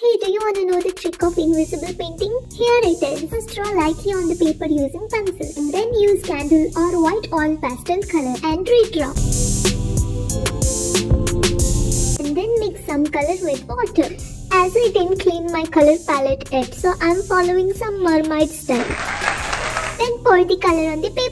Hey, do you want to know the trick of invisible painting? Here it is. First draw lightly on the paper using pencil and then use candle or white oil pastel color and redraw. And then mix some color with water. As I didn't clean my color palette yet, so I'm following some mermaid style. Then pour the color on the paper.